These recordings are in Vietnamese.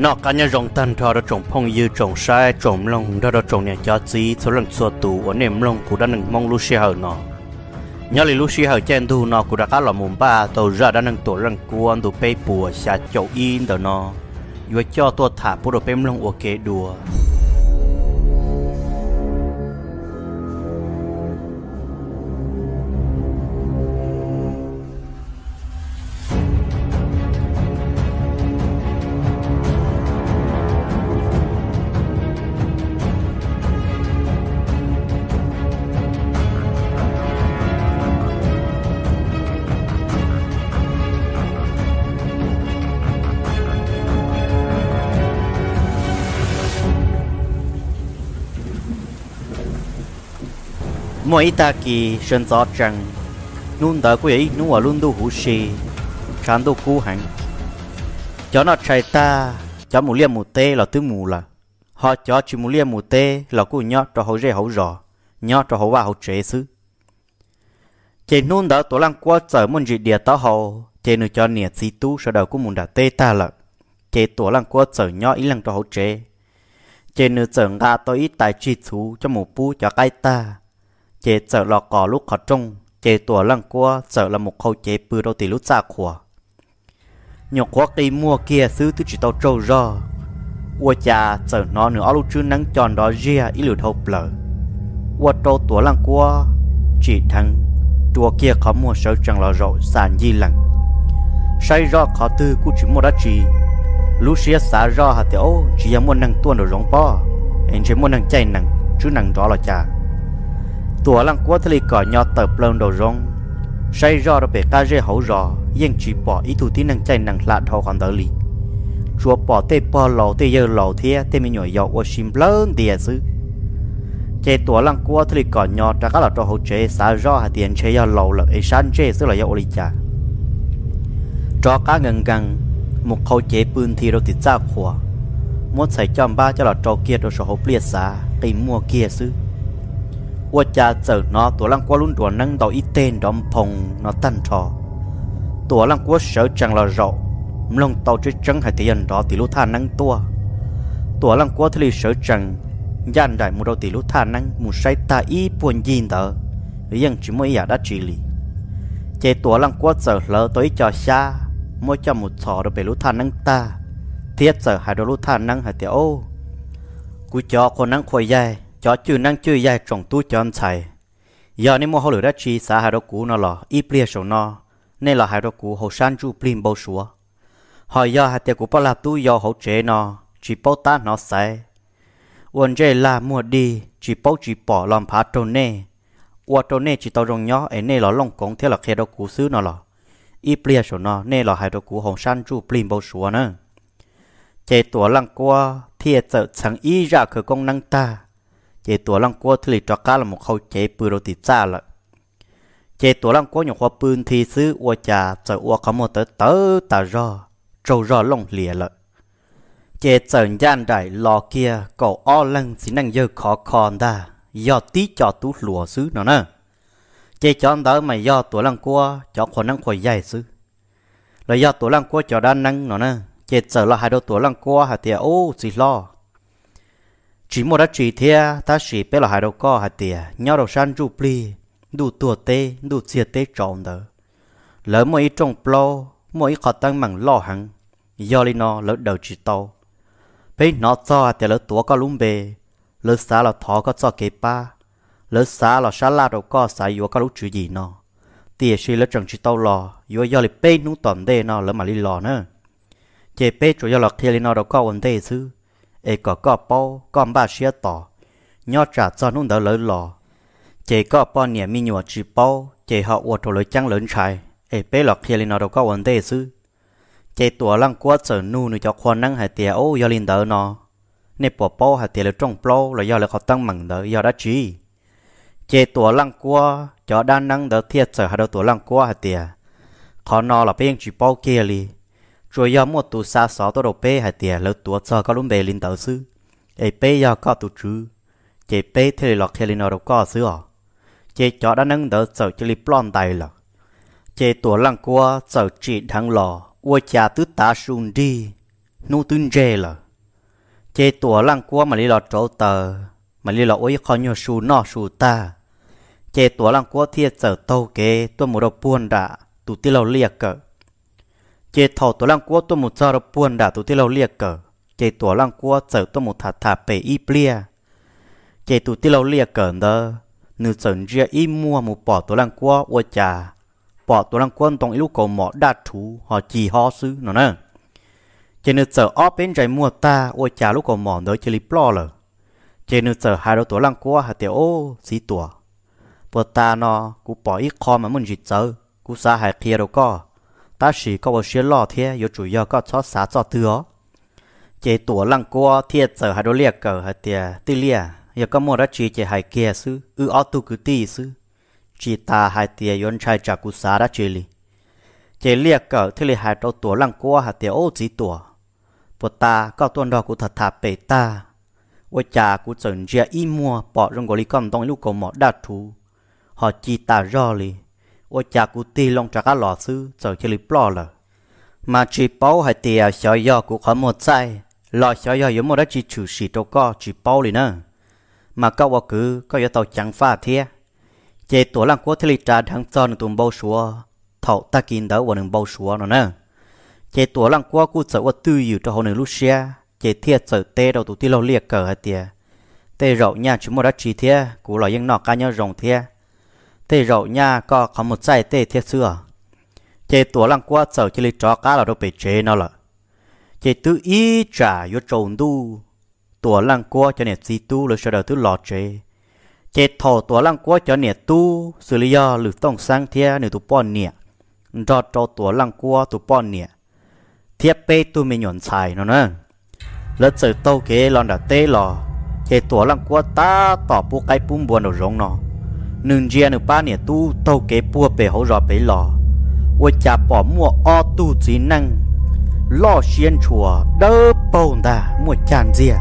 nó cá nhân rồng tan thọ đó trồng phong dư trồng sai trồng lông đó đó trồng nhà cho gì số lần xua tù ở niệm lông của đã nâng mong lu xe hở nó nhớ lại lu xe hở chen thu nó của đã cá lò mùng ba, tàu ra đã nâng tổ lần cuốn tụ bê bùa xả chậu in đó nó vừa cho tôi thả bùa đồ bêm lông ok đùa. mỗi ta kỳ sơn gió trăng nôn đã ấy nụ ở luôn đu hú xì chán đu cú hẳn cho nó chạy ta cho mù liêm mù tê là tứ mù là. Họ cho chỉ mù liêm mù tê là cú nhọ cho hậu rễ hậu rõ nhọ cho hậu và hậu chế xứ. Chế nôn đỡ tổ lăng qua sở môn dị địa tao hậu chế nữ cho nhiệt xí tu sau đầu cú mù đã tê ta là chế tổ lăng qua sở nhọ ý lăng cho hậu chế chế nữ trở ngà tôi ít tài chi thú cho mù pu cho cái ta chế sợ lò cỏ lúc khó trông, chế tuổi lăng qua sợ là một khâu chế bự đâu tỷ lúc xa khỏa nhọc quá cây mua kia xứ thứ chỉ tao trâu ra ua cha sợ nó nữa lúc chưa nắng tròn đó ria ý lửa thâu lở. Ua trâu tuổi lăng qua chỉ thằng chùa kia khó mua sợ chẳng lò rộ sàn di lăng say ra khó tư cũng chỉ mua đã trì. Lúc xia xả ra hạt tiểu, chỉ muốn năng tuôn đồ rong po anh chỉ muốn năng chạy năng chứ năng đó là cha tua lăng quá thলি cỏ nhỏ tập lông đầu rong say rõ được bể cá dê hậu rõ nhưng chỉ bỏ ý thủ tí năng chạy năng lạ thâu còn đỡ lì chúa bỏ tê bỏ lầu tê giờ lầu thia tê mi nhỏ dọc ở sim lớn địa sư chế tua lăng quá thli cỏ nhỏ đã các là cho hậu chế xả rõ hạt tiền chế giờ lầu là ấy san chế sư là dọc lì cha cho cá ngần găng một khâu chế bươn thì đâu thì ra khỏa muốn xảy chom ba cho là trâu kia đâu số hậu bia xả tìm mua kia sư ว่าจะเจอเนาะตัวลังกว่าลุ่นตัวนั่งดอกอีเต้นดอมพงเนาะตั้นทอตัวลังกว่าเสือจังละรอมลงเตาจะจังให้ตียันดอติลุท่านั่งตัวตัวลังกว่าทะเลเสือจังยันได้มูเราติลุท่านั่งมูใ qua cha sợ nó tuổi lăng qua luôn đùa nâng đầu ít tên đom phòng nó tan trò tuổi lăng qua sợ chẳng là rõ lòng tàu chơi trắng hay tiền đó thì lúc tha nâng tua tuổi lăng qua thì sợ chẳng gian đại một đầu thì lúc tha nâng một say ta ý buồn gì đó nhưng chỉ mới nhà đã chỉ lì chạy tuổi lăng qua sợ lỡ tới cho xa mỗi cho một sọ rồi bể lúc tha nâng ta thiết sợ hai đôi lúc tha nâng hay tiểu ô cú cho con nâng khôi dài cho chữ năng chữ dài trồng tu chọn chạy giờ nên mua hậu lửa đất chi xã hai đô cũ nó là ít bia sầu nó, nên là hai đô cũ hậu san chu plin bao súa hỏi giờ hai tiệc của bao là tu giờ hậu chế nó, chỉ bao ta nó sai uốn chế là mua đi, chỉ bao chỉ bỏ làm phá trâu nè uốn trâu nè chỉ tao rong nhỏ ấy nè là lông cống thế là khe đô cũ xứ nó là ít bia sầu nó, nên là hai đô cũ hậu san chu plin bao súa nữa chế tuổi lăng qua thiệt sợ chẳng ý ra khởi công năng ta chế tổ lăng cua thì lì cho cá là một khâu chế bự đồ tít xa lại chế tổ lăng cua nhổ hoa bươn thì xứ ua trà trời ua có một tớ tớ tà rò trâu rò lông lìa lại chế trần gian đại lò kia cậu o lăng xin năng dơ khó khòn ta do tí cho tú lùa xứ nó nè chế cho anh đỡ mà do tổ lăng cua cho khổ năng khỏi dài xứ là do tổ lăng cua cho đa năng nó nè chế trở là hai đôi tổ lăng cua hà tiệt ô xì lo chỉ một đã chỉ thia, ta chỉ bé là hai đầu co hai tia nhau đầu san chu pli đủ tua tê đủ chia tê tròn đó lỡ mỗi trong plo mỗi khó tăng mảng lo hằng do li nó lỡ đầu chỉ tàu bé nó cho thì lỡ tua có lúng bề, lỡ xa là thọ có cho kế ba lỡ xa là xa la đầu co xa yếu có lúc chữ gì nó. Tia chỉ lỡ chẳng chỉ tàu lò yếu do li bé nung toàn đê nó lỡ mà li lò nữa chế bé chủ yếu là kia li nó đầu co vấn đề xứ ê có có bao con ba xía tỏ nhỏ trả cho nó đỡ lỡ lò chỉ có bao nhiêu mi nhọ chỉ bao chỉ họ uất rồi trăng lớn trái ê bé lọt kia lên nó đâu có vấn đề chứ chỉ tuổi lăng quá giờ nu nữa cho khoan năng hay tiệt ô do lên đỡ nó nên bỏ bao hay tiệt là trong bao là do là họ tăng mặn đỡ do đã chỉ chỉ tuổi lăng quá cho đan năng đỡ thiệt giờ hay đâu tuổi lăng quá hay tiệt khó nó là bên chỉ bao kia li rồi giờ một tụ xa xó tôi đầu bê hay tiền lỡ tụ cho có lúc bê linh tàu sư ấy bê giờ có tụ chứ chế bê thì lọt khi linh nào đâu có sư à chế cho đã nâng đỡ sợ chỉ li plon tay là chế tụ lăng qua sợ chỉ thằng lò. Ua cha tứ ta xuống đi nu tưng chê là chế tụ lăng qua mà li lọt chỗ tờ, mà li lọt ôi khó nhiều su nọ su ta. Chế tụ lăng qua thiệt sợ tâu kế tôi một đầu buồn đã tụ tiêu lâu liệt cỡ chế thọ tổ lăng cua tôi một giờ buồn đã tụ tiêu lâu liệt cờ. Chế tổ lăng cua sợ tôi một thà thà bể y plia. Chế tụ tiêu lâu liệt cờ đó nữ dân chia y mua một bỏ tổ lăng cua ô trà bỏ tổ lăng quốc tông lúc cầu mỏ đa thú, họ chỉ họ sư nó nè. Chế nữ sợ ở bên trái mua ta ô trà lúc cầu mỏ đó chỉ li plo lờ. Chế nữ sợ hai đầu tổ lăng cua hạt tiểu ô, xí tổ bữa ta nó cú bỏ ít kho mà muốn chỉ chơi cú xa hai kia đâu có ta chỉ có một số lò thế yếu chủ yếu có cho xá cho thừa chế tổ lăng qua thiệt giờ hai đô liệt cờ hai tiề tư liệt giờ có một đã chỉ chế hai kia sư ư ở tu cứ tì sư chỉ ta hai tiề yon trai trả cú xá đã chỉ li chế liệt cờ thế li hai đầu tổ lăng qua hai tiề ô chỉ tổ bộ ta có tuần đó cú thật thà bể ta ôi cha cú chừng chia y mua bỏ rong gò li con đông lúc cầu mỏ đa thú họ chỉ ta rõ li ô cha cụ tì long trả cá lò sư giờ chỉ li plo lờ. Mà chỉ bao hay tiề xóa yo cụ khó một sai. Lò xóa yo yếu một đã chỉ chủ sĩ đâu có chỉ bao liền nữa mà các vợ cứ có yếu tàu chẳng pha thế chế tổ lăng quốc thì trả thằng cho nên tụm bao số thọ ta kín đó vào đừng bao số nó nè chế tổ lăng quốc cụ sợ vợ tư อยู่ cho họ nửa lúc xe chế thiệt sợ tê đầu tụi tì lâu liệt cờ hay tiề tê rậu nhà chúng một đã chỉ thế cụ lò những nọ cá nhau rồng thế thì rậu nha, có có một sai tê thiết xưa. Chế tổ lăng qua sở chỉ lý cho cá là đâu bị chế nó là chế tự ý trả vô trồn tu tổ lăng qua cho nè si tu rồi sau đó tu lọt chế. Chế thổ tổ lăng qua cho nè tu xử lý do lử tông sang thia nè tu bọn nè cho cho tổ lăng qua tu bọn nè thiết bê tu mình nhọn xài nó nè. Lỡ sự tâu kế lon đã tê lò. Chế tổ lăng qua ta tỏ bu cái bún buồn ở rong nó nương gia nửa ba nè tu tàu kế bùa bể hậu rõ bể lò. Ôi cha bỏ mua o tu chỉ năng. Lo xiên chùa đỡ bồn ta mua chàn dìa.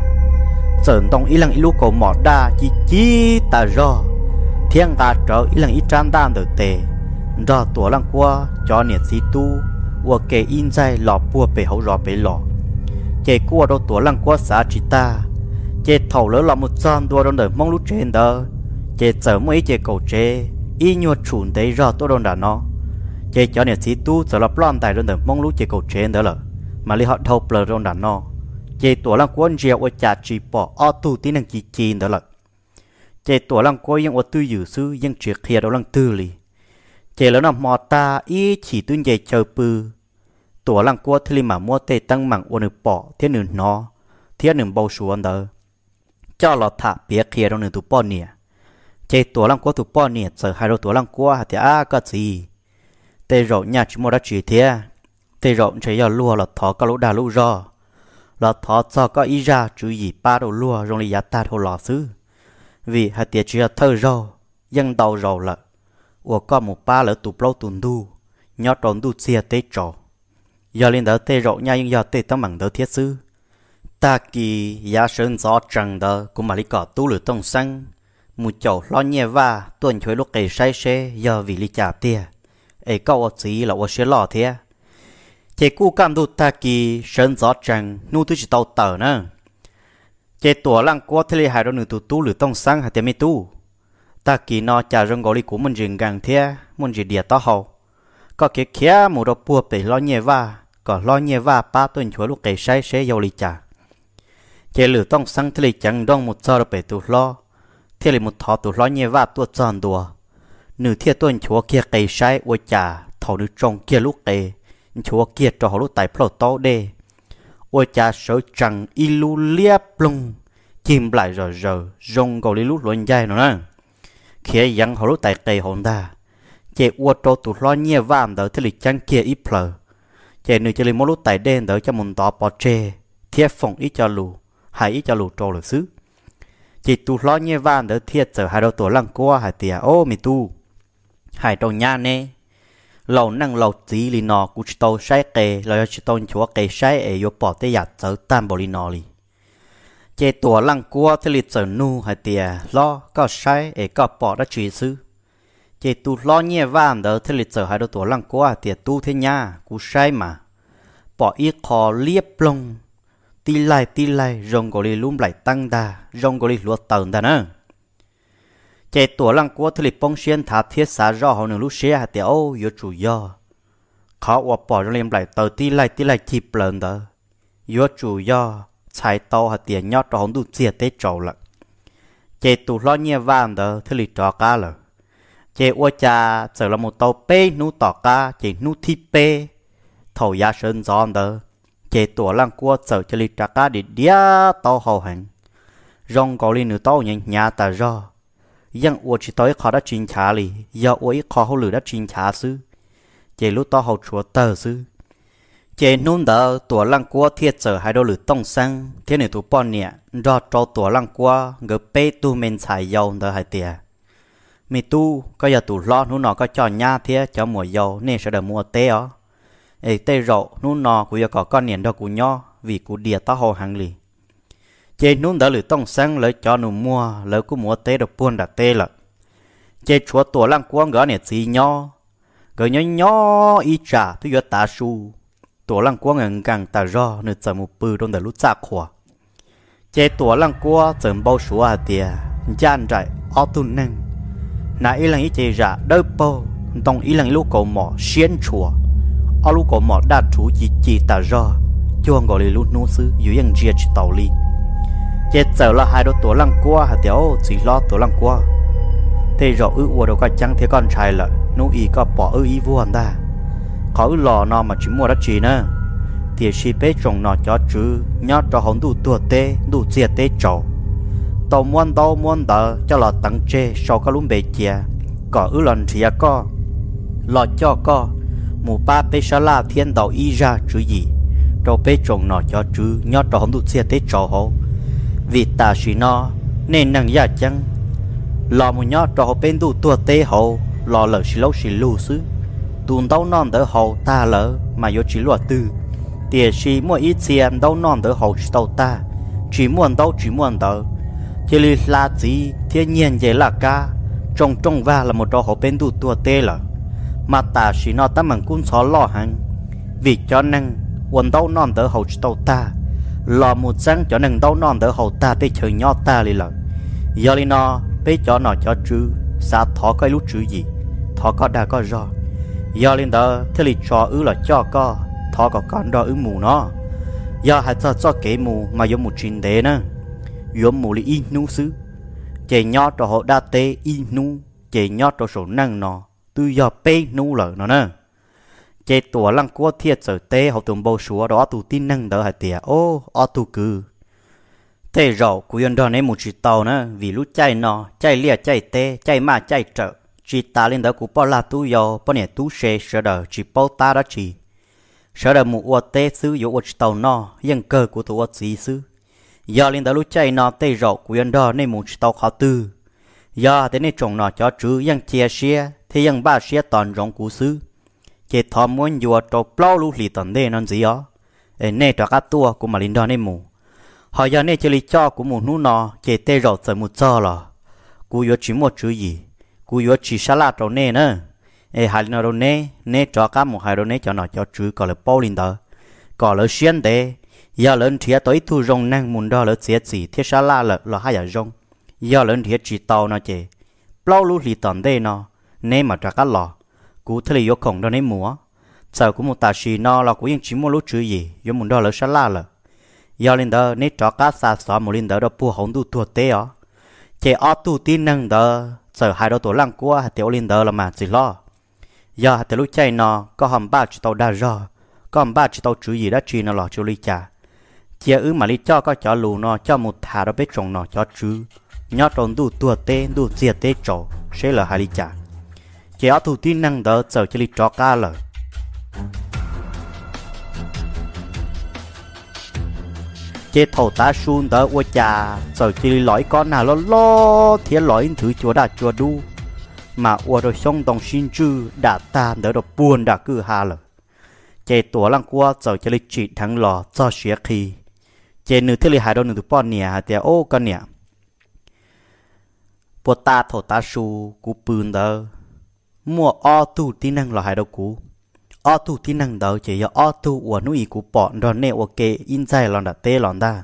Sờn tông ý lăng ý lúc cầu mỏ đa chỉ chỉ ta rõ thiên ta trở ý lăng ý trang đan tử tề. Rõ tổ lăng qua cho nè si tu và kể in dây lò bùa bể hậu rõ bể lò. Kể qua đâu tổ lăng qua xã chỉ ta. Kể thầu lỡ là một trăm đua đâu đời mong lúc trên đời chế giờ mỗi chế cầu chế y nhua chuẩn đấy rõ tôi đồn đã nó chế cho nên sĩ tu giờ là plan tại đơn được mong lúc chế cầu chế đó là mà li họ thâu bờ đồn đã nó chế tuổi lăng quân diệu ở chả chỉ bỏ ở tu tí năng chỉ chín đó là chế tuổi lăng quânยังở tư dự sưยังchỉ kia đó lăng tư li chế lớn nằm mò ta y chỉ tuân dây chờ pư tuổi lăng quân thì mà mua tê tăng mặn ở nửa bỏ thế nửa nó thế nửa bao xuống đó cho lọ thả bia kia đó nửa tụ bỏ nè chế tổ lăng qua thủ bỏ nè sợ hai đôi tổ lăng qua thì à có gì tê rộ nhà chúng mua đã chỉ thế tê rộ chế giờ lúa là thọ có lũ đà lũ rò. Là thọ cho có ý ra, chú gì ba đầu lúa rồi lấy giá ta thô lò xứ. Vì hai tiệt chỉ là thơ rò dân đầu rò là và có một ba lỡ tụ lâu tụ đu nhớ tròn đu xia tê trò. Giờ lên đó tê rộ nhà nhưng giờ tê tấm bằng đỡ thiết sư ta kỳ giá sơn gió trăng đỡ, cũng mà lấy cỏ tu lửa tông xăng một chỗ lo nhẹ và tuần chuối lúc cây say xe giờ vì lý trả tiền ấy câu ở chỉ là ở xe lò thế chế cú cảm đu ta kỳ sơn gió trăng, nu thứ chỉ tàu tờ nữa chế tổ lăng qua thế hai đôi nữ tu tu lửa tông sang hạt mi tu ta kỳ nó trả rong gọi của mình rừng gang thế mình chỉ địa to hậu. Có cái kia một đồ bùa bị lo nhẹ và, có lo nhẹ và ba tuần chuối lúc cây say xe giờ lý trả. Chế lửa tông sáng thế chẳng đông một giờ bị tu lo thế là một thọ tụ lo nhẹ và tua tròn đùa. Nửa thiệt tuần chúa kia cây sai ôi chả thầu nữ trong kia lúc cây chúa kia cho họ lúc tại pro to đê. Ôi chả sợ chẳng ilu liếp lung, chìm lại rồi rồi rong cầu lý lúc luận dài nữa nè. Khi dẫn họ lúc tại cây hồn ta chế ô cho tụ lo nhẹ vàng đỡ, thế là chẳng kia ít phờ. Chế nửa chơi li mỗi lúc tại đen đỡ cho mình tỏ bỏ chê thiết phòng ít cho lù hay ít cho lù trâu được xứ chỉ tu lo như van đỡ thiệt sợ hai đầu tổ lăng qua, hai tia ô mi tu. Hai đầu nhà nè lâu năng lâu tí li nọ cũng chỉ tàu sai kề lo chỉ tàu chúa kề sai ấy vô bỏ tê giặt giờ tam bồ li nọ li chế tổ lăng qua thì li giờ nu, hai tia lo, có sai ấy có bỏ đã chỉ sư chế tu lo như van đỡ thì li giờ hai đầu tổ lăng qua tia tu thế nha cũng sai mà. Bỏ ít khó liếp lông tí lai tí lai rong gọi lùm lại tăng đà rong gọi lúa tần đà nè. Chạy tuổi lăng qua thì bông xuyên thả thiết xả rõ họ nửa lúc xe hạt tiểu yếu chủ do khó qua bỏ trong lên lại tờ tí lai tí lai chịp lần đó yếu chủ do chạy tàu hạt tiền nhót cho họ đủ chia tế trầu lận. Chạy tụ lo nhẹ vàng đó thì lì trò cá lợ chạy qua cha trở là một tàu bê nu tỏ cá chạy nu thi bê thầu ya sơn giòn đó chế tổ lăng cua sở cho lịch trạc cá để đĩa tao hầu hành. Rong có li nữ tao nhận nhà ta do yang ua chỉ tới khó đã chính trả lì, giờ ua ít khó hậu lử đã chính trả sư chế lúc tao hậu chúa tờ sư chế nôn đỡ tổ lăng cua thiệt sở hai đôi lử tông sang. Thế này tụ bọn nhẹ do cho tổ lăng cua ngờ bê tu men xài dầu đỡ hai tiệt mi tu, có giờ tụ lo nó nó có cho nhà thế cho mùa dầu nên sẽ được mua té ó ấy tê rộ nu nọ của có con niệm đó của nho vì của địa ta hồ hàng lì. Chế nún đã lử tông sang lấy cho nụ mua lấy của mua tê được buôn đã tê là chế chúa tổ lăng quang gõ nè gì nho gỡ nho nho y trả tôi giờ ta su. Tổ lăng quang ngang càng ta ro nửa giờ một bự trong đời lút xa khỏa chế tổ lăng quang dần bao số à tiề gian trại ô tu nâng. Nãy lần lăng ý chế ra đỡ bao tông ý lăng lúc cầu mỏ, xiên chùa ở lúc có mỏ đạt chú chỉ chỉ ta ra cho gọi là lúc nô sư yếu yang chia chỉ tàu li chết giờ là hai đứa tổ lăng qua, hả tiểu? Chỉ lo tổ lăng qua. Thế rõ ư, ua đâu có chẳng thế con trai là nô y có bỏ ư ý vô ta. Có ư lò nó mà chỉ mua đất chỉ nữa thì chỉ bé trồng nó cho chứ nhớ cho hồn đủ tua tê, đủ chia tê trầu tàu muôn tàu muôn đỡ cho lò tăng chê sau cái lúng bể chia có ư lần thì có lò cho có mù ba bê sa la thiên đạo y ra chữ gì cho bê trồng nó cho chữ nhớ cho không đủ xe tế cho họ vì ta chỉ nó, nên năng giả chăng? Lò một nhớ cho họ bên đủ tua tê họ lò lỡ chỉ lâu chỉ lù xứ. Tuôn đâu non đỡ họ ta lỡ, mà yo chỉ lùa tư. Tiền chỉ mua ít tiền đâu non đỡ họ chỉ tàu ta. Chỉ muốn đâu chỉ muốn đỡ. Chỉ là gì thiên nhiên vậy là ca. Trong trong va là một trò họ bên đủ tua tê lỡ mà ta chỉ nó ta mình cũng xóa lo hẳn. Vì cho nên, quần đâu non đỡ hậu tàu ta. Lo một sáng cho nên đâu non đỡ hậu ta để chờ nhau ta đi lợn. Giờ đi nó bé cho nó cho chứ sao thọ cái lúc chữ gì? Thọ có đa có do giờ lên đó thế thì cho ư là cho có. Thọ có con đó ư mù nó. Giờ hãy cho cho kể mù mà giống một chuyện thế nữa giống mù là in nu xứ. Chạy nhau cho họ đa tê in nu chạy nhau cho số năng nó tu giờ pe nu lợ nó nè. Chế tổ lăng qua thiệt sở tê học tùng bầu súa đó tu tin năng đỡ hạt tiệt ô ở tu cư thế rồi cú yên đó nên một chỉ tàu nè, vì lúc chạy nó chạy lia chạy tê chạy mà chạy trợ chỉ ta lên đó cú bỏ la tu yo bỏ nè tu xe sợ đỡ chỉ bỏ ta đó chỉ sợ đỡ một ô tê xứ yếu ô tàu nó yên cơ của tu ô gì xứ. Giờ lên đó lúc chạy nó thế rồi cú yên đó nên một chỉ tàu khó tư. Giờ thế nên chồng nó cho chữ yên chia xe thì yang ba xia tòn rong cú sư chế thọ muốn dùa trò plau lũ lì tòn đê non gì ó. Ê nè trò cá tua của mà linh đo nè mù. Họ giờ nè chơi lì cho của mù nú nọ chế tê rọ sợi mù cho lò. Cú yếu chỉ một chữ gì? Cú yếu chỉ sa la trò nè nữa ê, hai linh đo nè nè trò cá mù hai đo nè cho nó cho chữ còn là bao linh đó còn là xuyên đê. Giờ lớn thiệt tối thu rong năng mùn đo là xiết gì thiết sa la là là hai giờ rong. Giờ lớn thiệt chỉ tàu nó chế plau lũ lì tòn đê nó nên mà trả cá lò. Cú thấy là vô cổng đó nên múa. Sợ cú một tà xì no là của yên chỉ mua lúa chữ gì, vô muốn đó là sát la lợ do linh đó nên trả cá xa xóa một linh đó đó pu hổng tu thua té ó. Chế ó tu tin nâng đó sợ hai đó tổ lăng của hạt tiểu linh đó là mà chỉ lo. Do hạt tiểu lúc chạy nó có hầm ba chỉ tàu đa rò có hầm ba chỉ tàu chữ gì đã chi nó lò chữ ly trà chia ứ mà lý cho có cho lù nó cho một thả đó bếp trồng nó cho chứ nhót tròn đủ tua tê đủ chia tê trổ, sẽ là hai lý chả chỉ ở thủ tin năng đỡ chờ cho lịch cho ca lời. Chế thầu ta sun đỡ ô chà, chờ chỉ lõi con nào lo lo thế lõi thứ chúa đã chúa đu. Mà ô rồi xong đồng xin chư đã ta đỡ được buồn đã cứ hà lời. Chế tổ lăng qua chờ cho lịch trị thắng lò cho xía khi. Chế nữ thế lịch hai đôi nữ bọn nè thì ô con nè. Bộ ta thầu ta su cú bươn đỡ mua o tu tí năng là hai đầu cú o tu thì năng đó chỉ ở tu của núi của bọn đó nè ok in dài lon đã tê lon ta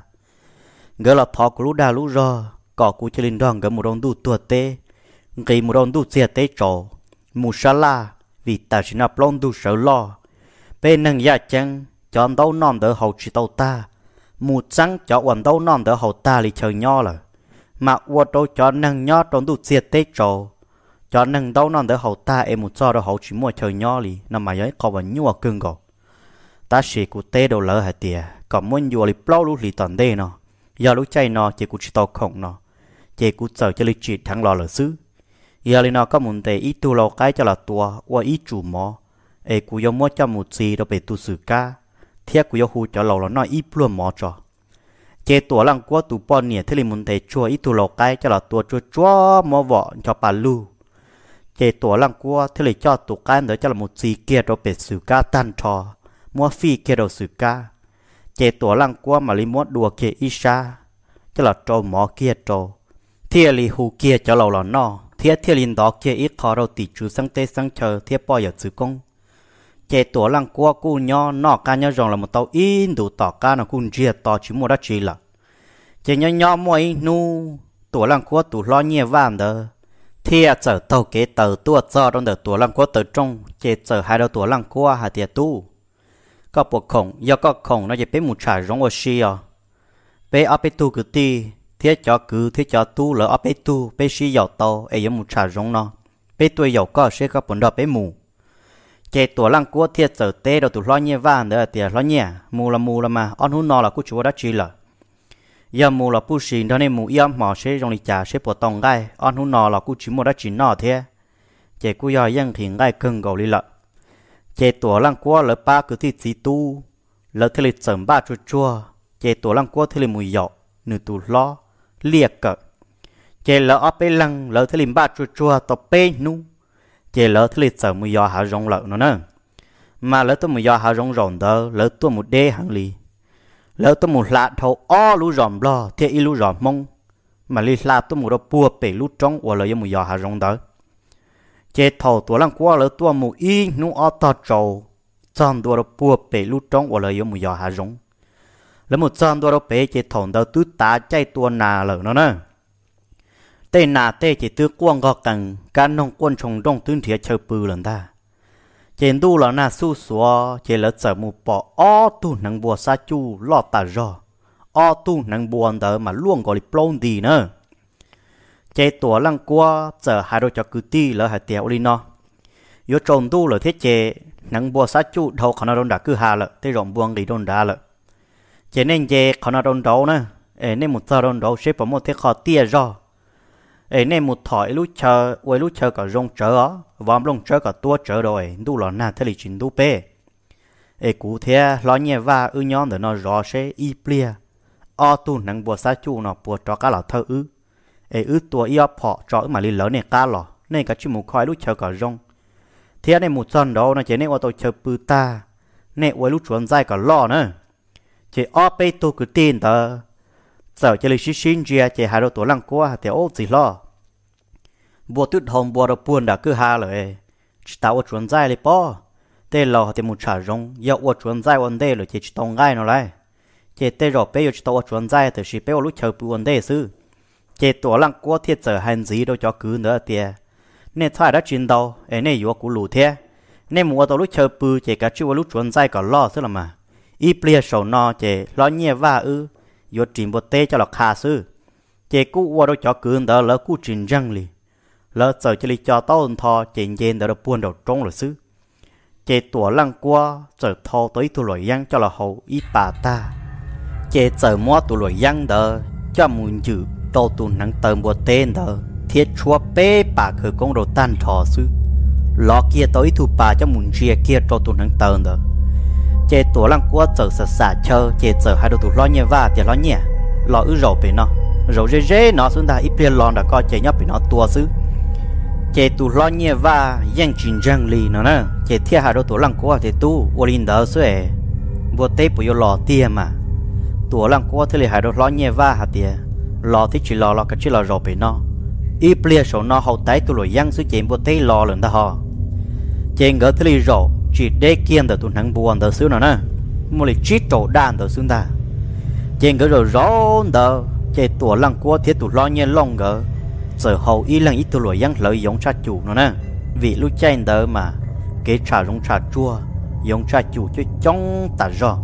gỡ là thọ của lũ đa lũ rò, cỏ cú chơi linh đòn gỡ một đồng đủ tua tê gây một đồng đủ chia tê trò mù sa la, vì ta chỉ nạp lon đủ sợ lo. Bên năng ya chăng chọn đâu non đỡ hậu chỉ tàu ta. Mù trắng cho anh đâu non đỡ hậu ta lì chờ nho là mà qua đâu cho năng nho trong đủ chia tê trò cho năng đâu nó đỡ hậu ta em một cho đâu hậu chỉ mua chơi nhỏ li nằm mà ấy có vẫn nhua cưng gò ta chỉ cụ tê đồ lỡ hả tiề còn muốn vừa li plau lúc li toàn đê nó giờ lúc chạy nó chỉ cụ chỉ tàu khổng nó chỉ cụ sợ cho li chỉ thằng lò lỡ xứ giờ li nó có muốn tê ít tu lâu cái cho là tua qua ít chủ mò ê cụ yêu mua cho một gì đâu bị tu sử ca thiết cụ yêu hù cho lâu là nó ít luôn mò cho chế tua lăng quá tu bọn nhẹ thế li muốn tê chua ít tu lâu cái cho là tua chua chua mò vợ cho bà lưu chế tua lăng cua, thế lại cho tổ cá nữa cho là một gì kia đó bể sử ca tan trò, mua phi kia đồ sử ca. Chế tổ lăng cua mà lấy mua đùa kia isha cho là trâu mỏ kia trâu. Thiê lì hù kia cho lâu là no thiê thiê linh đó kia ít khó đâu tỷ chú sang tê sang chờ thiê bò giờ chữ công. Chế tổ lăng cua cu nho nọ ca nhớ rồng là một tàu in đủ tỏ ca nó cũng chia tỏ chỉ mua đã chỉ là chế nhớ nhớ mua in nu tổ lăng cua tụ lo nhẹ vàng đó thì chở tàu kế tàu tua cho trong đợt tua lăng qua tàu trong chế chở hai đầu tua lăng qua hà tiệt tu. Có bộ khổng, do có khổng nó chỉ biết một trải rong ở xì à bé ở bên tu cứ ti thiết cho cứ thiết cho tu lỡ ở bên tu bé xì giàu tàu, ấy giống một trải rong nó. Bé tuổi dầu có sẽ có bốn đó bé mù. Chế tua lăng qua thiết chở tê đầu tụ lo nhẹ vàng nữa tiệt lo nhẹ mù là mù là mà ăn hú nó là của chúa đã chi là giờ mù là bu xin đó nên mù yếm mà sẽ trong đi trả sẽ bỏ tông gai. Ăn hú nó là cú chỉ một đã chỉ nò thế. Chế cú giờ yên thì gai cưng gầu đi lợ. Chế tổ lăng qua lỡ ba cứ thi chỉ tu. Lỡ thế lịch sớm ba chua chua. Chế tổ lăng qua thế lịch mù dọ, nửa tu lo, liệt cỡ chế lỡ ở bên lăng, lỡ thế lịch ba chua chua tập bê nu. Chế lỡ thế lịch sớm mù dọ hạ rong lỡ nó nè. Mà lỡ tôi mù dọ hạ rong rong đó lỡ tôi một đê hàng lì lỡ tôi một lạ thầu o lú ròm lo thì y lú ròm mông. Mà lì lạ tôi một đó bùa bể lú trống và lỡ một giò hà rong đó. Chế thầu tua lăng qua lỡ tôi một y nu o ta trầu. Chọn tôi đó bùa bể lú trống và lỡ yêu mù giò hà rong lỡ một chọn tôi đó bể chế thầu đó tứ tá chạy tôi nà lỡ nó nè. Tê nà tê chế tư quăng gọt cần cá nông quân trồng đông tương thiệt chơi bự lần ta chén đu là na su xóa chỉ là sợ mù bỏ o tu nắng bùa sa chu lo tà rò o tu nắng bùa đỡ mà luôn gọi là plon đi nữa chế tổ lăng qua chờ hai đôi cho cứ ti lỡ hai tiểu đi nó yếu trồng tu lỡ thiết chế nắng bùa sát chu đầu khả năng đã cứ hà lợ thế rộng buông đi đồn đá lợ chế nên chế khả năng đồn đấu nè nên một giờ đồn đấu xếp vào một thế khó tia rò ấy nên một thỏi lúc chờ quay lúc chờ cả rong chờ á. Vòng rong chờ cả tua chờ rồi đủ lọ na thế lịch trình đủ bê. Ấy cụ thế, lo nhẹ và ư nhon để nó rõ sẽ y plia. O tu nắng bùa sát chu nó bùa cho cả lão thơ ư. Ấy ư tua ia phọ cho mà li lớn này cá lò. Nên cả chim một khói lúc chờ cả rong. Thế này một chân đó, nó chỉ nên ô tô chờ bự ta. Nên quay lúc chuẩn dài cả lò nữa chỉ o bê tu cứ tin tờ giờ chỉ lấy xin sinh chia chỉ hai đôi tuổi lăng qua thì ô gì lo. Bùa tuyết hồng, bùa đồ buồn đã cứ hà rồi chỉ tao chuẩn dài lấy po. Tê lò thì một trả rong giờ ô chuẩn dài vấn đề rồi chỉ tông gai nó lại. Chỉ tê rồi bây giờ chỉ tao chuẩn dài thì chỉ bây giờ lúc chờ bự vấn đề sư. Chế tổ lăng qua thiết giờ hành gì đâu cho cứ nữa tiề nên thoại đã chuyển đầu ấy nên yếu cú lù thế nên mua tàu lúc chờ bự chế cả chú lúc chuẩn dài cả lo sư là mà. Y plia sầu no chế lo nhẹ va ư yo trình bộ tê cho là khá sư. Chế cú qua đâu cho cường đó lỡ cú trình răng lì. Lỡ sợ cho li cho tao thò chế nhiên đó buôn đầu trống rồi sư chế tổ lăng qua sợ thò tới tu lội yang cho là hậu y bà ta. Chế sợ mua tu lội yang đó cho muốn chữ tô tu nắng tờm bộ tên đó thiết chúa bê bà khởi công đồ tan thọ sư lọ kia tới thu bà cho muốn chia kia cho tu nắng tờm đó chế tổ lăng qua chờ sợ xả chờ chế chờ hai đồ tu lo nhẹ và thì lo nhẹ. Lo ư rổ bị nó. Rổ rê rê nó xuống ta ít tiền lon đã coi chế nhóc bị nó tua xứ. Chế tu lo nhẹ và yang chỉnh răng lì nó nè. Chế thiệt hai đồ tu lăng qua thì tu ô linh đỡ sư bộ bùa tê bùa lò tia mà. Tổ lăng qua thì hai đồ lo nhẹ và hạt tia. Lò thì chỉ lò lò cái chỉ lò rổ bị nó. Ít tiền số nó hậu tái tôi lo giang số chế bộ tây lò lần ta họ. Chế ngỡ thế rổ chỉ để kiên tờ tụi nắng buồn tờ xíu nào nè. Một lịch chít trổ đàn tờ xuống ta trên cái rồi rõ tờ chế tủa lăng qua thiết tụi lo nhiên long gỡ giờ hậu ý lăng ít tụi lội yang lợi giống cha chủ nó nè. Vì lúc chen tờ mà kế trà rong trà chua, giống cha chủ cho trong tà rõ.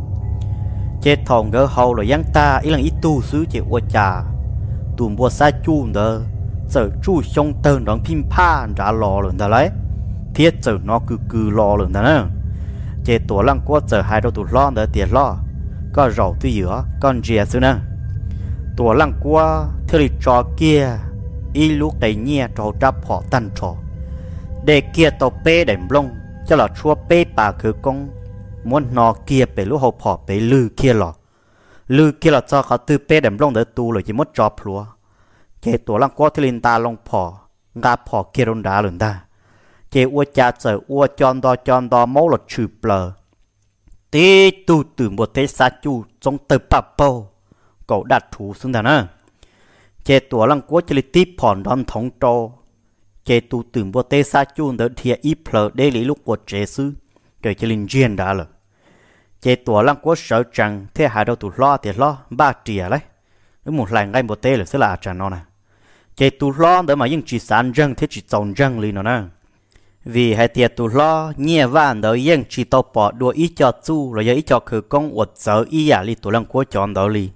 Chế thòng gỡ hậu rồi yang ta, ý lăng ít tu xứ chế ua trà tụi mua sa chu tờ giờ chu xong tờ đón phim pa trả lò rồi tờ lấy thiết giờ nó cứ cứ lo rồi đó nè. Chế tổ lăng qua giờ hai đôi tụi lo đỡ tiền lo. Có rầu tư giữa, con rìa xưa nè. Tổ lăng qua theo lịch trò kia, y lúc đầy nhia trò trap họ tan trò. Để kia tàu pê đẩy lông, cho là chua pê bà cứ công. Muốn nó kia bê lúc hậu họ bê lư kia lọ. Lư kia là cho họ tư pê đẩy lông đỡ tu rồi chỉ mất trò plua chế tổ lăng qua theo linh ta lông phò ngà phò kia rôn đá lươn ta chế ua cha sợ ua chọn đo chọn đo mẫu là trừ plờ tí tu từ một thế sa chu trong tờ bà bầu. Cậu đặt thủ xuống đàn á. Chế tổ lăng quốc chế tiếp phòn đón thống trô chế tu từ một thế sa chu đỡ thiệt ít plờ để lý lúc của chế sư kể chế linh duyên đã rồi chế tổ lăng quốc sợ rằng, thế hai đâu tụ lo, thì lo, ba trìa đấy một lần ngay một tê là sẽ là à chẳng nó nè. Chế tu lo đỡ mà những chỉ sản răng, thế chỉ trồng răng lý nó nè vì hai tiệt tụ lo, nhẹ vạn đó yên chỉ tao bỏ đua ít cho chu rồi ít cho khử công vật sợ ý à li tụ lăng của chọn đó li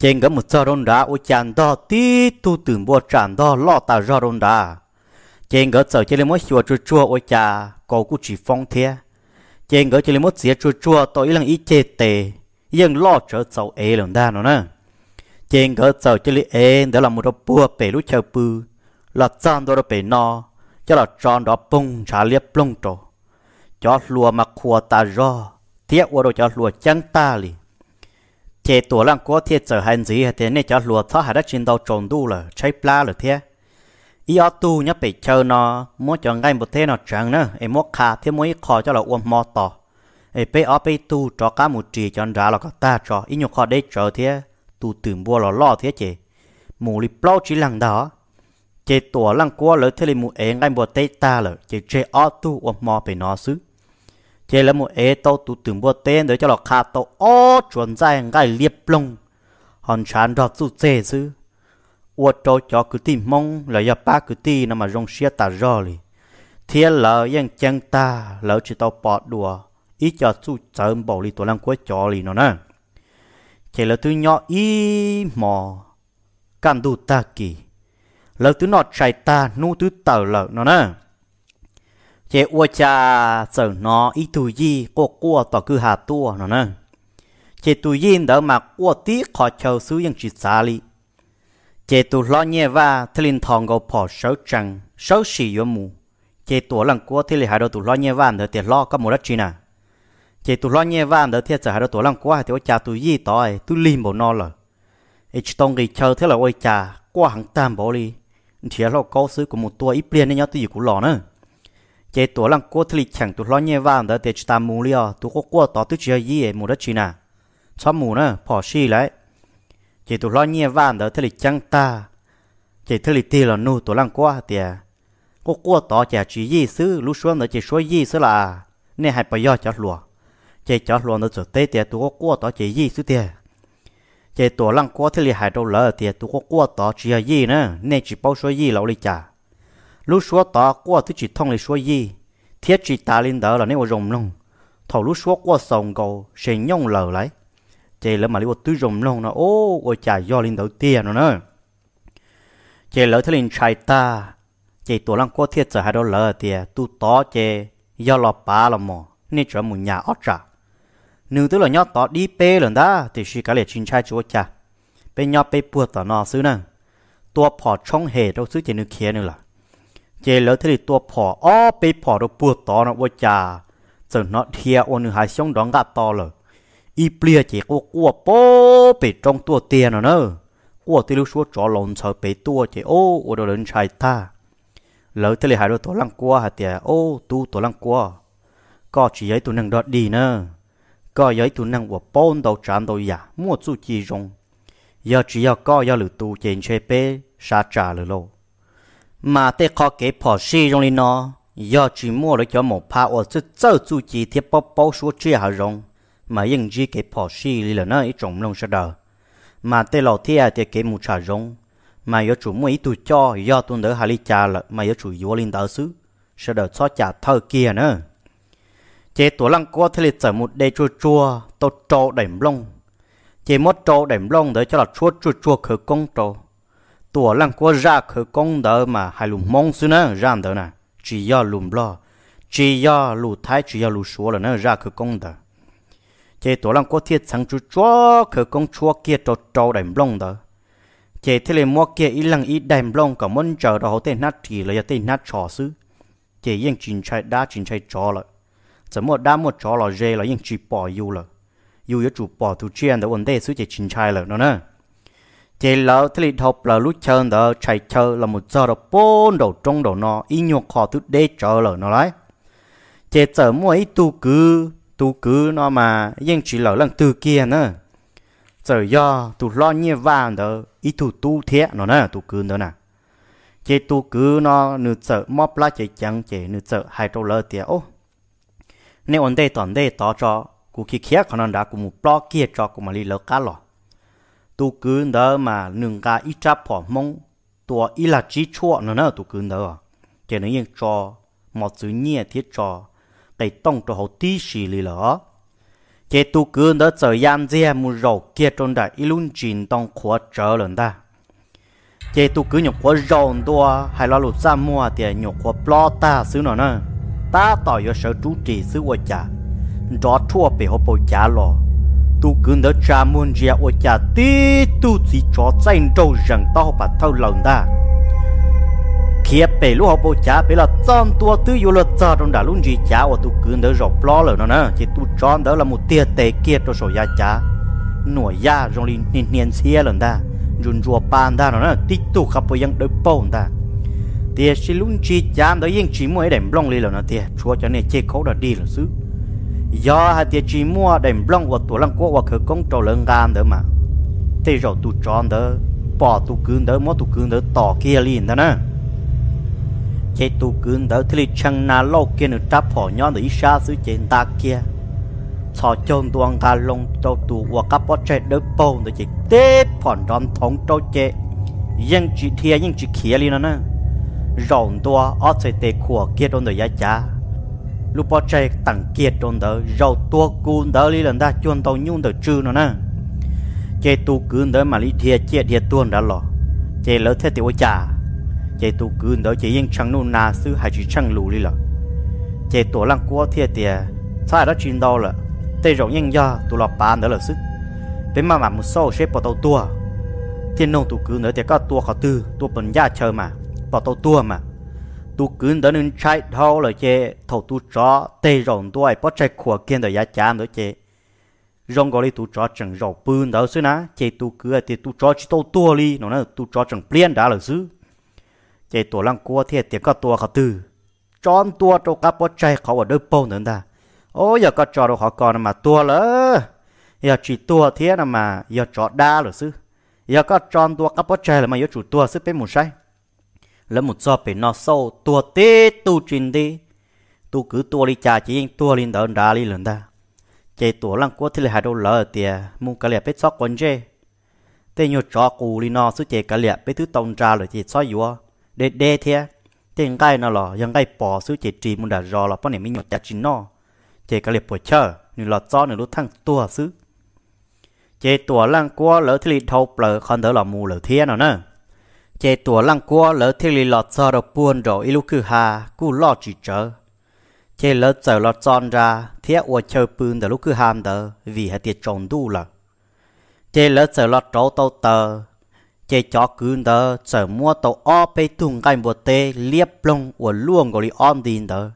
trên cái một giờ rôn đá ô chán đó tí, tu tưởng bộ chán đó lo ta ra rôn đá. Trên cái giờ chỉ lấy mỗi chùa chùa chùa ô chà có cũng chỉ phong thế trên cái chỉ lấy mỗi xía chùa chùa tôi lăng ít chê tề, yên lo trở sầu ế lần đa nữa nè. Trên cái giờ chỉ lấy ế, đó là một đôi bùa bể lúc chờ bù, là chăn đó là bể no cho là tròn đó bung trả liếp bung trổ. Cho lùa mà khua ta ro thiết qua đồ cho lùa chân ta li thế tổ lăng có thiết trở hành gì thế nên cho lùa thoát hạ đất trên đầu tròn đu là cháy pla là thế. Ý ở tu nhá bị chờ nó, muốn cho ngay một thế nó chẳng nữa. Em muốn khá thế muốn khó cho là ôm mò tỏ. Em bé ở bé tu cho cá một trì cho ra là có ta cho ý nhục khó để chờ thế. Tu tưởng bùa là lo thế chế mù li plau chỉ lăng đó chế tổ lăng qua lỡ thế là ế ngay một tê ta lỡ chế chế ở tu ôm mò bị nó xứ. Chế là mù ế tao tu tưởng một tên để cho nó khá tao ó chuẩn ra ngay liệp lông. Hòn chán đó tu chế xứ. Ua trâu cho cứ tìm mong là do ba cứ tì nằm mà rong xia ta rò lì. Thiên lỡ yên chân ta, lỡ chỉ tao bỏ đùa ít cho tu chớm bảo lì tổ lăng qua cho lì nó nè. Chế là thứ nhỏ ý mò, can đủ ta kỳ lỡ tứ nọ chạy ta, nu tứ tờ lỡ nó nè. Chế ua cha sợ nó ít tù gì cô cua tỏ cứ hà tua nó nè. Chế tù gì đỡ mà ua tí khó chờ xứ yang chỉ xa li chế tù lo nhẹ và thế linh thòng gầu bỏ sấu trăng sấu xì yếu mù. Chế tù lần cua, thế lì hai đồ tù lo nhẹ và đỡ tiền lo có một đất chi nè. Chế tù lo nhẹ và đỡ thiệt sợ hai đồ tù lần cua thì ua cha tù yi tỏi tù lim bộ nó lờ ít tông gì chờ, thế là ôi cha qua hàng tam bộ li thì là câu sự của một tuổi ít tiền nên nhau tôi của lò nữa. Chế tuổi lăng cô thì chẳng tuổi lo nhẹ vàng đó để ta mù liao tuổi có qua tỏ tôi chơi gì mù đó chỉ nè cho mù nữa bỏ xì lại. Chế tuổi lo nhẹ vàng đó thì chẳng ta. Chế thì tiền là nu tuổi lăng qua thì có qua tỏ chả chỉ gì xứ lúc xuống đó chỉ số gì xứ là. Nên hãy bây giờ cho lùa. Chế cho lùa nó trở tê thì tuổi có qua tỏ chỉ gì xứ tiền chế tổ lăng quá thì hải đâu lỡ thì tụ có quá tỏ chỉ là gì nữa, nên chỉ bao số gì lão đi cha lúc số tỏ quá thì chỉ thông lì số gì, thiết chỉ ta lên đỡ là nếu rồng lông thầu lúc số quá sòng cầu, sẽ nhông lờ lại chế lỡ mà lấy tư rồng lông nó ô, ôi cha do lên đầu tiền rồi nữa. Chế lỡ thế lên chạy ta chế tổ lăng quá thiết giờ hai đâu lỡ thì tôi tỏ chế do lọ bá là mò, nên trở một nhà ót trả nếu tức là nhớ tỏ đi bê lần đó thì chỉ cái lệ chính trai chúa cha bên nhớ bê bùa tỏ nó xứ nè tua bỏ trong hệ đâu xứ chỉ nước kia nữa là chế lỡ thế thì tua bỏ ó bê bỏ đâu bùa tỏ nó bùa cha giờ nó thiệt ôn nửa hai sống đón gạt to rồi y bia chỉ có qua bố bê trong tua tiền rồi nữa qua thì lúc số trò lộn sợ bê tua chỉ ô ô đồ lớn trai ta lỡ thế thì hai đôi tổ lăng qua hả tiệt ô tu tổ lăng qua có chỉ ấy tụi năng đọt đi nữa có giới tu năng của bốn đầu tràn đầu giả mua chú chi rong. Giờ chỉ có có giờ lử trên chế bê sa trả lử lô mà tê khó kế bỏ xì rong đi nó giờ chỉ mua được cho một pa ở chỗ châu chú chi thiết bó bó số chia hà rong, mà yên chỉ kế bỏ xì li là nó ít trồng lông sao đờ. Mà tê lò thia thì kế mù trả rong, mà yếu chủ mua ít tu cho, do tu đỡ hà li cha là mà yếu chủ yếu linh đạo xứ sao đờ cho trả thơ kia nữa chế tổ lăng qua thế lịch một đề chua chua tổ trâu đẩy lông chế mất trâu đẩy lông để cho là chua chua chua khử công trâu tổ lăng qua ra khử công đỡ mà hai lùm mong xứ nữa ra đỡ nè chỉ do lùm lo. Chỉ do lù thái, chỉ do lù số là nó ra khử công đỡ chế tổ lăng qua thiết sáng chua chua, khử công chua kia trâu trâu đẩy lông đỡ chế thế lịch mua kia ít lăng ít đẩy lông cả món chờ đó tên nát thì là tên nát trò xứ. Chế yên chín chạy đá, chín chạy trò lại 怎么打么着了热了，应去保佑了，有一主保图这样的问题，所以青菜了，喏呢。chế lỡ thế lịch học là lúc chơi đó chạy chơi là một giờ đó bốn đầu trong đầu nó ít nhục khó thức để chờ lỡ nó lại chế chờ mua ít tu cứ tu cứ nó mà nhưng chỉ lỡ lần từ kia nữa giờ do tu lo như vàng đó ít tu tu thế nó nè tu cứ đó nè chế tu cứ nó nửa giờ móp lá chế chẳng chế nửa giờ hai trâu lỡ tiệt ô nè ổn đây tòn đây tỏ cho cụ khi khía khả năng đã cụ một blog kia cho cụ mà đi lỡ cá lọ tu cứ đỡ mà nương cá ít chấp bỏ mong tua ít là chỉ chua nữa nữa tu cứ đó chỉ nên yên cho một chữ nhẹ thiết cho cái tông cho họ tí xì lì lỡ. Chỉ tu cứ đỡ giờ yan dè mu rầu kia trong đại ít luôn chín tông khóa trở lần ta. Chỉ tu cứ nhục khóa rầu tua, hay là lụt ra mua thì nhục khóa blog ta xứ nữa nữa ta tỏ yo sở chủ trì sư ô cha. Rõ thua bề hồ bầu cha lo. Tu cứ đỡ cha muôn gia ô cha, tí tu chỉ cho danh trâu rằng tao bà thâu lòng ta. Kia bề lúc hộp bầu cha bề là chọn tua tư yêu là cho trong đã luôn gì cha ô tu cứ đỡ rõ lo rồi nó nè, chỉ tu chọn đỡ là một tia tệ kia cho sổ ya cha nổi ya trong linh niên niên xia lần ta, run rùa pan ta nó nè tí tu khắp bầu yang đôi bầu ta thì xí lún chi chán đó yên chỉ mua đệm blong lì là nó thì chúa cho nên chết khấu đã đi là xứ. Do hà thì chỉ mua đệm blong của tổ lăng quốc hoặc khởi công trầu lớn gan đó mà. Thế rồi tụ tròn đó bỏ tụ cứng đó mỗi tụ cứng đó tỏ kia liền đó nè. Chế tụ cứng đó thì chăng na lâu kia nữa tráp họ nhau để xa xứ chế ta kia. Thọ chôn tuang ca lông trâu tụ hoặc các bó trẻ đỡ bông để chỉ tết phòn đòn thống trâu chế yên chỉ thia yên chỉ khía liền đó nè rộng tua ở trên tê của kia trong đời giá cha lúc bỏ chạy tặng kia trong đời rộng tua cún đời, lý lần ta chuồn tàu nhung đời trừ nó nè. Chạy tu cứ đời mà lý thiệt chết thiệt tuôn đã lọ. Chạy lỡ thế tiểu chả chạy tu cứ đời chạy yên chẳng nôn nà sư hay chỉ chẳng lù lý lọ chạy tổ lăng cua thiệt thiệt sai đó chuyện đâu lợ. Tê rộng nhanh do tu lọ ba đó là sức bên mà mà một số xếp vào tàu tua. Thiên nông tu cứ nữa thì có tua khó tư, tua bẩn da chờ mà bảo tàu tua mà. Tu cứ đó nên chạy thâu là chê, thầu tu chó tê rộng tu ai bắt chạy của kiên rồi giá chạm nữa chê. Rong gọi đi tu chó chẳng rộng bươn đó xứ ná. Chê tu cứ thì tu chó chỉ tàu tua đi nó nói tu chó chẳng plien đã là xứ. Chê tổ lăng cua thì tiếng có tua khó từ chọn tua cho các bắt chạy khó ở đôi bông nữa ta. Ôi, giờ có trò đâu họ còn mà tua lỡ. Giờ chỉ tua thế là mà giờ trò đa rồi xứ. Giờ có tròn tua các bắt chạy là mà giờ chủ tua sức bên một sai lỡ một do bị nó sâu tua tê tu trình đi. Tu cứ tua đi cha chỉ tua lên đỡ đá đi lần ta. Chạy tua lăng quốc thì là hai đô lỡ tiề muốn cái liệp biết sót quần chê. Tê nhiều chó cù đi nó số chạy cái liệp biết thứ tông ra rồi chỉ sót yếu để đê thế tên gai nó lò, là ยัง gai bỏ số chạy trì muốn đã rò là bao nhiêu mình nhọt chặt chín nó chạy cái liệp bỏ chờ như là gió nữa lúc thăng tua xứ. Chạy tua lăng quốc lỡ thì thâu lỡ không đỡ là mù lỡ thiên nào nữa chế tua lăng qua lỡ thiết lý lọt cho được buôn rồi ilu cứ hà cú lo chỉ chờ chế lỡ chờ lọt chọn ra thiết ua chờ bươn để lúc cứ hàm đờ, vì hãy tiệt tròn đu là chế lỡ chờ lọt trâu tàu tờ chế cho cứ đờ chờ mua tàu o bê tung gai mùa tê, liếp lông, ua luông gọi on đình đờ.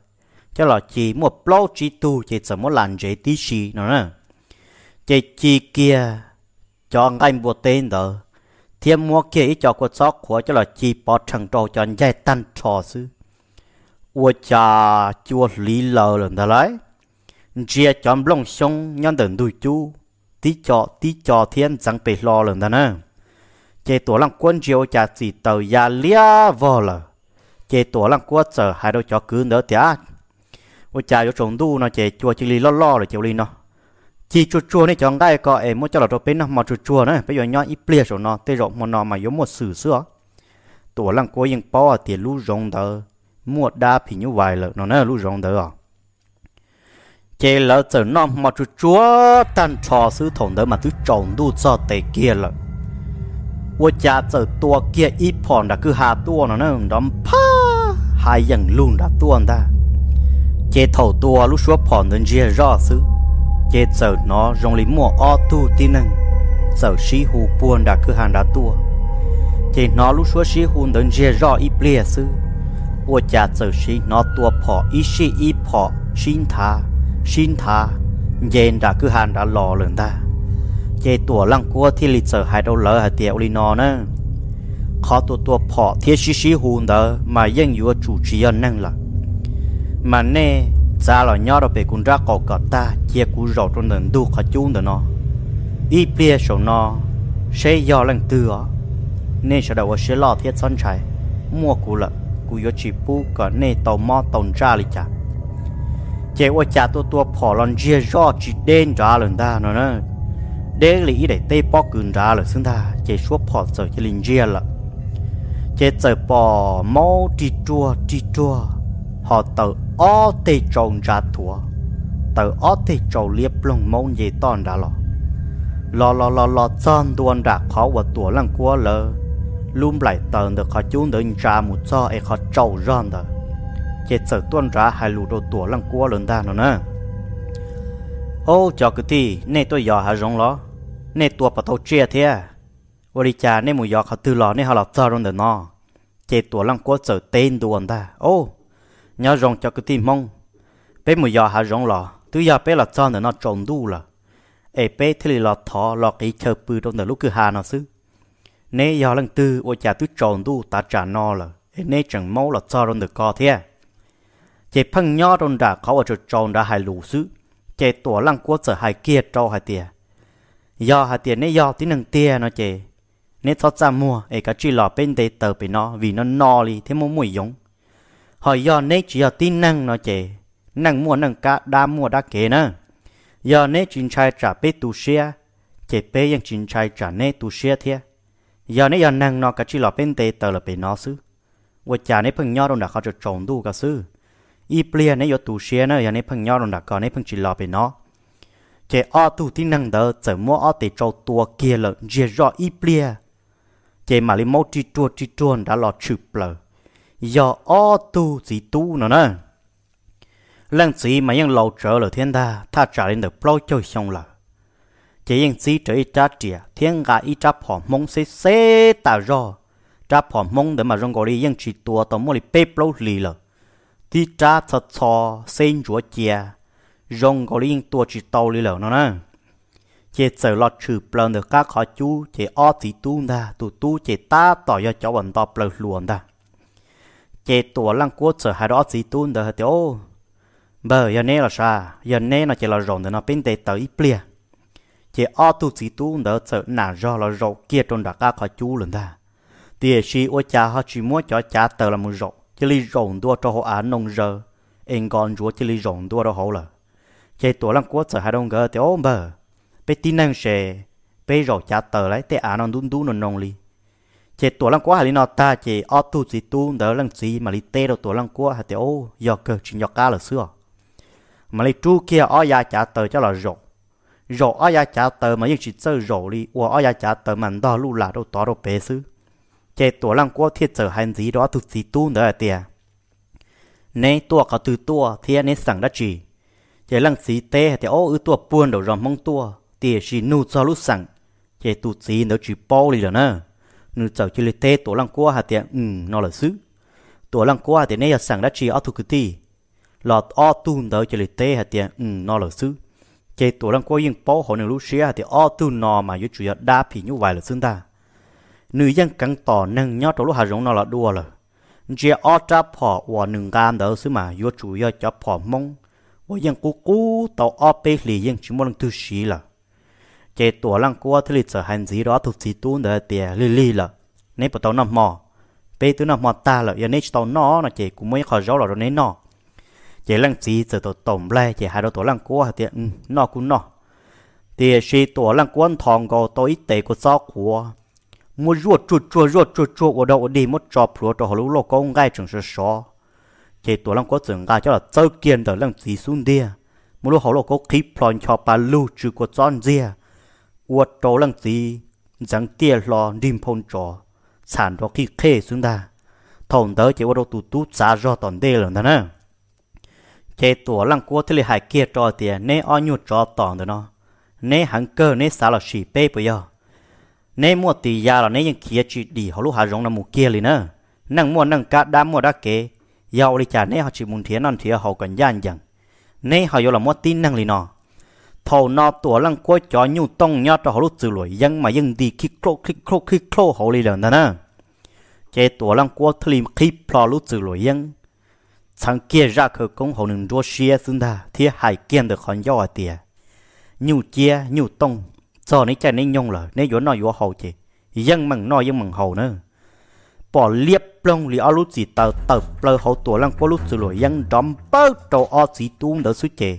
Cho là chỉ một plau chỉ tu chế chờ mua làn chế tí xì nữa nè. Chế chỉ kia cho gai mùa tên đờ thiên mua kia ít cho cuộc sóc của cho là chỉ bỏ thằng trâu cho dây tan trò sư ua cha chua lý lờ lần đó lấy. Chia chọn lòng sông nhân đừng đuổi chú. Tí cho tí cho thiên chẳng bị lo lần đó nè. Chế tổ lăng quân chiều cha chỉ tàu ya lia vò lờ. Chế tổ lăng quân chờ hai đôi cho cứ nữa tía ua cha cho trồng đu nó chế chua chỉ lý lo lo rồi chịu lý nó chỉ chuột chuột này chọn đây có em muốn cho là đồ bên mà chuột chuột này bây giờ nhau ít plia rồi nó tê rộng mà nó mà giống một sử xưa, tổ lăng cố yên bao à, thì lu rong đờ. Mua đa thì như vậy là nó nói lu rong đờ à. Chế lỡ chờ nó mà chuột chuột tan trò sứ thổng đỡ mà thứ trồng đu cho tề kia là vua cha chờ tua kia ít phòn đã cứ hà tua nó nó đom pa hai dần luôn đã tua chế thầu tua lúc xuống phòn đến chia rõ sứ พ้าหายอย่างลุ่นดะตัวนั่นเจเท่าตัวลูกชัวพอนเดินเจียรอซื้อเจเจอเนาะรงลิมัวออตู้ที่นึงเจอชีหูปวนดะคือหานดะตัวเจเนาะลูกชัวชีหูเดินเจียรออีเปลี่ยซื้อว่าจะเจอชีเนาะตัวพออีชีอีพอชินทาชินทาเย็นดะคือหานดะหล่อเลยได้ chế tua lăng cua thì lịch sử hai đâu lỡ hạt tiệu li nó nè khó tua tua phỏ thiết xí xí hùn đó mà dân yếu chủ trì ân năng là mà nè xa là nhỏ đó bị cũng ra cọ cọ ta chia cú rọ trong nền đu khó chung đó nó. Y bia sổ nó sẽ do lần tư á nên sẽ đầu sẽ lo thiết son trái. Mua cú là cú yếu chỉ bu cả nè tàu mò tàu ra li chả. Chế ô cha tua tua phò lon chia rõ chỉ đen ra lần ta nó nè. Để lý để tê bó cứng ra là xứng ta chế số bỏ giờ cho linh chia là chế giờ bỏ mò trì chua trì chua họ tự ó tê trồng ra thua. Tờ ó tê trồng liếp lông máu gì tòn ra lọ. Lọ lọ lọ lọ chân đuôn đã khó và tuổi lăng quá lờ, luôn lại tờn được họ chú được ra một cho ấy họ trâu ròn đó chế giờ tuân ra hai lù đồ tuổi lăng quá lớn ta nữa nè. Ô cho cái thi, nè tôi dò hà rong lo nè tua bắt đầu chia thế à? ô đi cha nè mùi dò họ từ lò nè họ lọt ra rồi được nó chế tua lăng quá sợ tên đuôn ta ô nhớ rong cho cái tim mong. Bé mùi giờ hà rong lò từ giờ bé là cho nó trộn đu là ê, bé thì lọt thọ lọt cái chờ bự trong đời lúc cứ hà nó xứ. Nè giờ lăng tư ô cha từ trộn đu ta trả nó là nè chẳng máu là cho trong được co thế à. chế phăng nhỏ trong đã khó ở chỗ trộn đã hai lũ xứ. Chế tổ lăng quốc sở hai kia trâu hai tiền giờ hai tiền nè giờ tí nâng tiền nó chế nè thoát ra mua ấy cả chỉ lọ bên đây tờ bên nó vì nó no đi thế mua mùi giống. hỏi do nếu chỉ do tí năng nó chế năng mua năng cá đa mua đa kế nữa do nếu chính trai trả bê tu xe chế bê ยัง chính trai trả nê tu xe thế do nếu do năng nó cả chỉ lọ bên đây tờ là bị nó xứ ว่าจ่าในเพิ่งย่อตรงดักเขาจะจงดูก็ซื้อ y plia này yo tu xia nữa, này phăng nhau rồi đã có này phăng chỉ lo bên nó chế ở tu tin năng đỡ giờ mua ở để trâu tua kia là dễ rõ y plia chế mà lấy máu chi chua chi chuan đã lọt chụp lờ giờ o tu gì tu nó nè. Lần gì mà ยัง lâu trở lời thiên ta ta trả lên được bao nhiêu xong là chỉ những gì trở ít trả trẻ thiên gà ít trả phỏ mông xế xế ta rồi trả phỏ mông để mà rong gọi đi những chỉ tua tao mua đi bê bao lì là thì trả thật cho xin chúa chia rong gọi đi những tua chỉ tao lì là nó nè. Chỉ sợ lo trừ bờ được các khó chú chỉ o gì tu ta tu tu chỉ ta tỏ ra cháu bọn tao bờ luồn ta chế tổ lăng quốc sợ hai đó tí tu nda thì ô bờ giờ nè là sa giờ nè nó chỉ là rộn để nó bên tề tới plia. Chế ô tu tí tu nda sợ nà do là rộn kia trong đặc ca khó chú luôn ta. Thì khi ô cha họ chỉ muốn cho cha tờ là một rộn chỉ li rộn đua cho họ án nông giờ anh con chúa chỉ li rộn đua đó họ là chế tổ lăng quốc sợ hai đông gỡ thì ô bờ. Bên tin năng sẽ bây rồi cha tờ lấy té án nó đun đun nó nông li chế tổ lăng quá hà lý nó ta chế ô tu gì tu, đỡ lăng gì mà lý tê đâu tổ lăng quá hà tế ô giờ cờ chỉ nhọc ca là xưa. Mà lý chú kia ô ya chả tờ cho là rộ. Rộ ô ya chả tờ mà những chỉ sơ rộ đi ô ô ya trả tờ mà đo lu là đâu tỏ đâu bé xứ. Chế tổ lăng quá thiết trở hành gì đó, tu gì tu đỡ là tiền nên tua có từ tua thì nên sẵn đã chỉ chế lăng xí tê thì ô ư tua buôn đầu ròm mong tua. Thì chỉ nu cho lúc sẵn. Chế tu xí đỡ chỉ bao đi rồi nè nu chào chỉ lấy tê, tổ lăng quốc hạt tiền ừ nó là xứ. Tổ lăng quốc thì nên đã chỉ ở thuộc cái lọt ở tu đó chỉ lấy tê hạt tiền ừ nó là xứ. Chế tổ lăng quốc yên bao họ nên lúc hạt thì ở tu nó mà yếu chủ yếu đa phí như vậy là xứng ta. Nữ dân căng tỏ nâng nhau trong lúc hà giống nó là đua rồi chỉ ở cha phò và nâng cam đó xứ mà vô chủ yếu cho phò mông. Và dân cú cú tàu ở bê lì dân chỉ muốn thứ xí là chế tổ lăng qua thì lịch sử hành gì đó thuộc chỉ tu để tiền lì lì là nên bắt đầu nằm mò. Bây tụi nằm mò ta là giờ nên tàu nó là chế cũng mới khỏi rõ là rồi nên nó chế lăng gì giờ tổ tổng lại chế hai đầu tổ lăng cố thì nó cũng nó thì khi tổ lăng quan thòng gò tổ ít tệ của gió của mua ruột chuột chuột ruột chuột chuột ở đâu đi mất cho phù cho họ lũ lô có ngay chẳng sẽ xó chế tổ lăng có tưởng ngay cho là tơ kiên đỡ lăng gì xuống đi mua lúc họ lô có khí plon cho bà lưu trừ của giòn dìa tổ lăng lo phong sản khê xuống ta. Chỉ ở đâu tụt tụt rồi nè. Lăng cố thì lại kia cho tiền nè ở nhu cho tòn đó nó. Nè hàng cơ nè xả là xì bê bây giờ nè mua tì ya là nè những kia chỉ đi họ lúc hà rong là mù kia liền nữa năng mua năng cá đá mua đá kế giàu đi chả nè họ chỉ muốn thiệt non thiệt họ còn gian chẳng nè họ vô là mua tin năng liền nó thầu nó tổ lăng quay cho nhu tông nhớ cho họ lúc từ lối dân mà dân đi khi khô khi khô khi khô họ lì lần đó nè. Chế tổ lăng cố thì khi plò lúc từ lối dân. Chẳng kia ra khởi công họ nương đua xia xưng ta thì hải kiên được khẩn do tiền nhu chia, nhu tông, cho nên chạy nên nhung là nên yếu nói yếu hậu chế dân mừng nói dân mừng hậu nữa. Bỏ liếp lông li alu chỉ tờ tờ plơ hậu tuổi lăng quay lúc từ lối dân đóng bớt đồ áo chỉ tuôn đỡ suy chế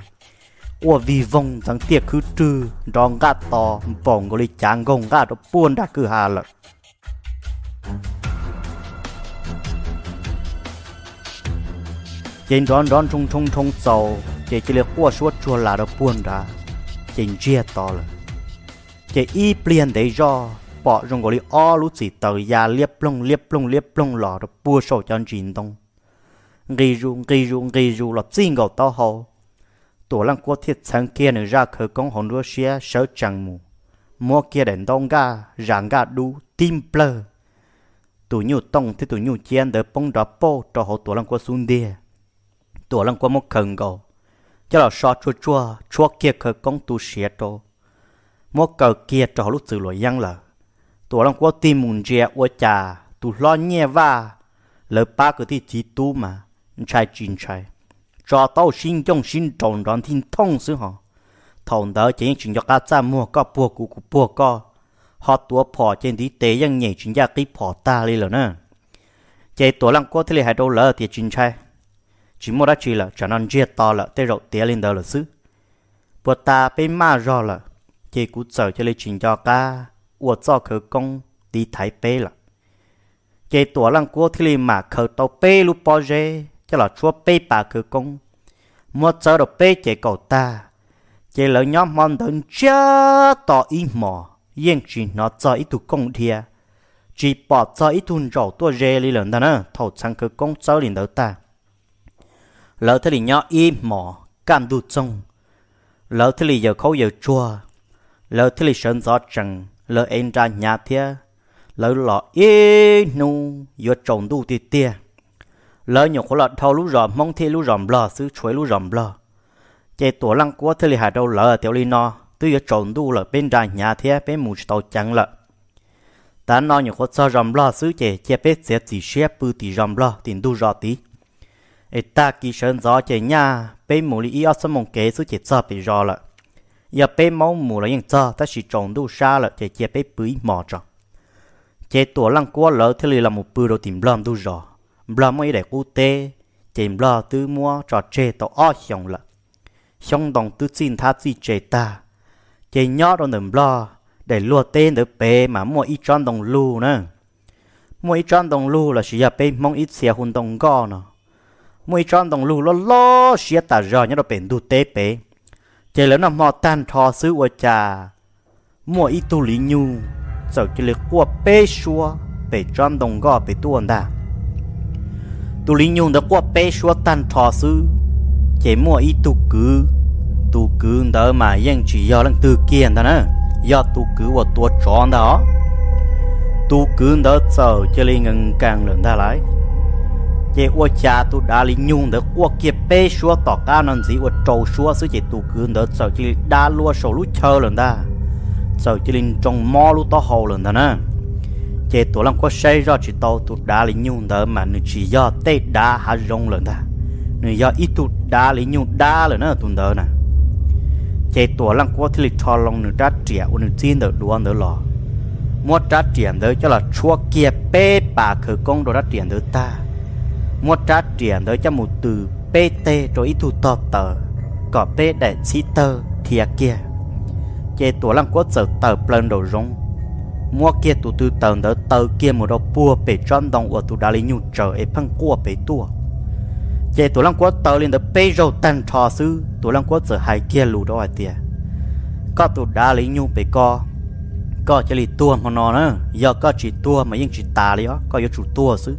ủa, vì vong chẳng tiệc cứ trừ, đòn gà to bỏng gọi chàng gồng gà đó buồn đã cứ hà lợi. Trên đón đón trung trung trung sầu chỉ chỉ là qua suốt chua là đó buồn đã trên chia to là chỉ y pliên để do, bỏ rong gọi là o lúc chỉ tờ ya liếp lông liếp lông liếp lông lò đó bua sầu chân chín đông ghi ru ghi ru ghi ru là xin gạo to hầu tổ lăng quốc thiết sáng kia nữa ra khởi công hồn đua xe sở chẳng mù. Mua kia đến đông ga, rạng ga đu, tim plơ. Tụ nhu tông thì tụ nhu chén đỡ bông đỏ po cho họ tổ lăng quốc xuống đia. Tổ lăng quốc một khẩn gò cho là so chua chua chua kia khởi công tu xe to mua cờ kia cho lúc xử lỗi yang là tổ lăng quốc tìm mùn dè ua chà tu lo nhẹ va, lỡ ba cái thì chỉ tu mà trai chín trai cho tao xin trong xin tròn đòn thiên thông sư họ thằng đó chỉ chuyện cho cá cha mua có bùa cụ cụ bùa có họ tua phò trên tí tế ยัง nhảy chuyện gia cái phò ta đi rồi nè chạy tổ lăng qua thì lại hai đô lỡ thì chuyện trai chỉ mua đã chỉ là cho nên chia to là tê rộng tía lên đó là xứ bùa ta bên ma rồi là chỉ cú sợ cho lấy chuyện cho cá ủa cho khởi công đi thái bê là chỉ tuổi lăng của thì mà khởi tàu bê lúc bao giờ cho là chúa bê bà cứ công. Mua chờ đồ bê chế cầu ta. Chế lỡ nhóm mòn đơn chá tỏ ý mò. Yên chỉ nó cho ít tu công thiệt chỉ bỏ cho ít tu rổ tua rê li lần đó nè thầu sang cứ công cho liền đầu ta. Lỡ thế thì nhỏ ý mò can đu trông lỡ thế thì giờ khâu giờ chua. Lỡ thế thì sơn gió trần lỡ em ra nhà thia. Lỡ lọ ý nu giờ trồng đu tì tia lỡ nhiều khổ lọt thâu lú ròm mong thi lú ròm lò xứ chuối lú ròm lò chạy tổ lăng của thế li hà đâu lỡ tiểu li no. Tôi giờ trộn đu lợ bên ra nhà thế bên mù tàu trắng lợ ta nói nhiều khổ cho ròm lò xứ chạy chạy bếp sẽ chỉ xếp bư tì ròm lò tiền đu rò tí. Ê, ta kỳ sơn gió chạy nha bên mù lý ở sân mong kế, xứ chạy cho bị rò lợ giờ bên máu mù là những cho ta chỉ trộn đu xa lợ chạy chạy bếp bưới mò cho chạy tổ lăng của lỡ thế là một bữa đầu tìm lòm đu rò bla mới để cụ tê chém bla tư mua trò chê tàu o xong là, xong đồng tư xin tha gì chê ta. Chê nhỏ đâu nằm bla để lùa tên được bê mà mua ít tròn đồng lù nữa mua ít tròn đồng lù là chỉ là bê mong ít xe hôn đồng gò nữa ít tròn đồng lù lo lo xia tà rò nhớ nó bền đu tê bê chê lớn nằm mò tan thò xứ ở trà mua ít tu lý nhu sợ chỉ lực qua bê xua bê tròn đồng gò bê tuôn đà tu linh nhung đã qua bé xua tan thọ sư chỉ mỗi ít tu cứ tu cứ đỡ mà yên chỉ do lần từ kiện đó nè. Do tu cứ và tua tròn đó. Tu cứ đỡ sợ cho linh ngân càng lần ta lại. Chế qua cha tu đã linh nhung đã qua kia bé xua tỏ ca năng gì qua trâu xua sư chế tu cứ được sợ chỉ đã lúa sầu lúa chờ lần ta sợ chỉ linh trong mò lúa to hầu lần ta nè chế tổ lòng có say ra chỉ tàu tụt đá lý nhung đỡ mà nữ chỉ do tê đá hà rong lần ta. Nữ do ít tụt đá lý nhung đá lần nữa tụt đỡ nè. Chế tổ lòng có thì cho lòng nữ đã trẻ của nữ tin được đuôn đỡ lò. Mua trả tiền đỡ cho là chua kia bê bà khử công đồ đã tiền đỡ ta. Mua trả tiền đỡ cho một từ pt rồi ít tụt tờ tờ. Có bê để xí tơ thiệt kia. Chế tổ lòng có giờ tờ plan đồ rong mua kia tụ tư tần đỡ tờ kia một đồ bùa bể tròn đồng ở tụ đá lý nhu trở ấy phăng cua bể tua chế tụ lăng quốc tờ lên đỡ bê râu tàn trò sư tụ lăng quốc giờ hai kia lù đó ai tìa. Có tụ đá lý nhu bể co, có chỉ lì tua mà nó nữa giờ có chỉ tua mà yên chỉ tà lý có yếu chủ tua sư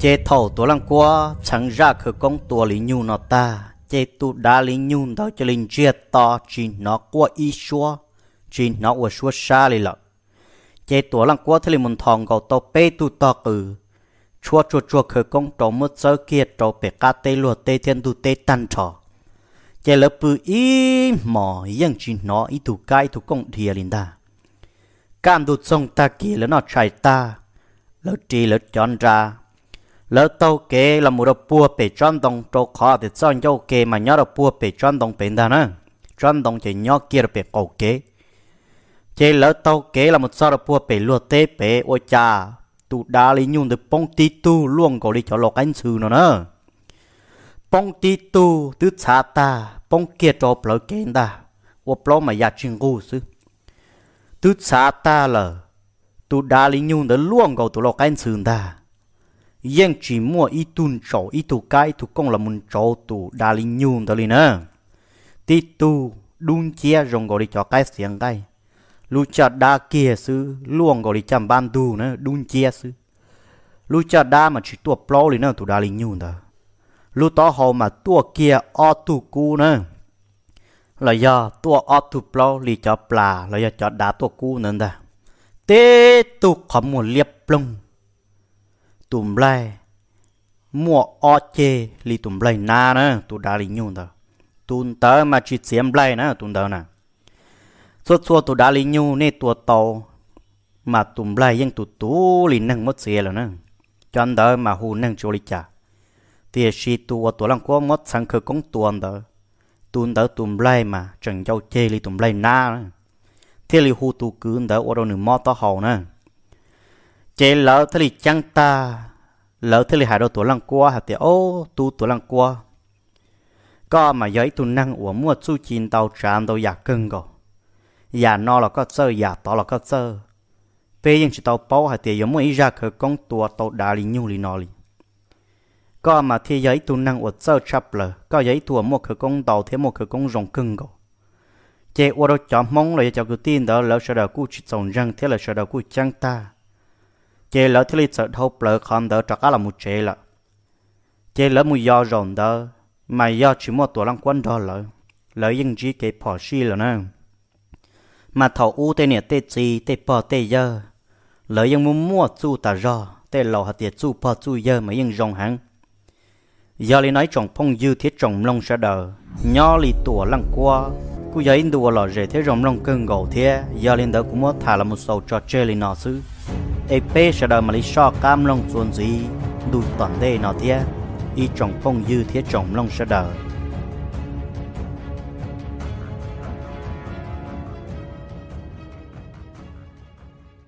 chế thầu tụ lăng quốc chẳng ra khởi công tua lý nhu nó ta chế tụ đá lý nhu đó cho linh chia to, chỉ nó qua ý xua, chỉ nó qua xua xa lì lợ chế tổ lăng quốc thì mình thòng gầu tàu bê tu to cử. Chua chua chua khởi công trổ mất sơ kia, trổ bể cá tê lùa tê thiên tu tê tan trò. Chế lớp bự ý mò yên chỉ nó ý tu cái tu công thìa linh ta cam tu sông ta kia, lỡ nó chạy ta, lỡ trì lỡ chọn ra. Lỡ tàu kế là một đập bùa bể chọn đồng, trổ khó để chọn dâu kế mà nhớ đập bùa bể chọn đồng, bể ta nữa chọn đồng chỉ nhớ kia là bể cầu kế chế lỡ tàu kế là một sao đợt bùa bể lùa tê bể, ôi cha tu đá lý nhung được bông tí tu luôn có đi cho lọc anh sư nó nữa bông tí tu, tứ xa ta bông kia cho bờ kén ta ô bờ mà giá chuyên gu sư. Tứ xa ta là tu đá lý nhung được luôn có tu lọc anh sư ta. Yên chỉ mua ít tuần chỗ ít tu cái tu công là muốn chỗ tu đá lý nhung đó lý nữa tí tu, đun chia rồng gọi đi cho cái xiềng cái lu cha đa kia sư luồng gọi đi chăm ban tu nữa đun chia sư lu cha đa mà chỉ tua plo li nữa tu đa li nhu đó lu to hồ mà tua kia o tu cu nữa là do tua o tu plo li cho pla là do cho đá tua cu nữa đó tê tu khom một liệp plong tùm lai mua o chê li tùm lai na nữa tu đa li nhu đó tùn tớ mà chỉ xiêm lai nữa tùn tớ nè suốt suốt tụ đã lý nhu nè tua tàu mà tụm lại ยัง tụ tú lì nâng mất xe rồi nè. Anh đỡ mà hù nâng cho lì chả thì si tua tua lăng có mất sang khởi công tuần đỡ tuần đỡ tụm lại mà chẳng châu chê lì tụm lại na nè thì lì hù tụ cứ đỡ ở đâu nửa mót to hậu nè. Chê lỡ thì lì chăng ta, lỡ thì lì hai đầu tua lăng qua hạt thì ô tu tua lăng qua có mà giấy tu năng của mua chu chín tàu tràn tàu giặc cưng rồi nhà nó là có sơ dạ, nhà to là có sơ. Bây giờ chỉ tàu bao hay tiền giống mỗi ra khởi công tua tàu đá li nhung li nó li có mà thì giấy tu năng ở sơ chập lờ, có giấy thua một khởi công tàu thế một khởi công rồng cưng go chế ở đó chọn mong là cho cứ tin đó lỡ sợ đầu cú chỉ trồng răng, thế là sợ đầu cú chăng ta. Chế lỡ thế là sợ thâu lỡ không đỡ cho cá là một chế là chế lỡ một do rồng đó, mà do chỉ một tuổi lăng quân đó lỡ lỡ yên chỉ cái bỏ xi là nè mà thầu u tê nè tê chi tê bò tê giờ lợi dân mua mua chu ta rò tê lò hạt tiệt chu bò, chu giờ mà yên rong hẳn. Giờ lý nói trồng phong dư thiết trồng lông sẽ đờ. Nho lý tủa lăng qua, cú giấy đùa lò rể thế rồng lông cưng gầu thế. Giờ lên đỡ cũng mất thả là một sầu trò chơi lý nó xứ. Ep sẽ đờ mà lý so cam lông xuân gì đủ toàn đê nó thế. Y trồng phong dư thiết trồng lông sẽ đờ.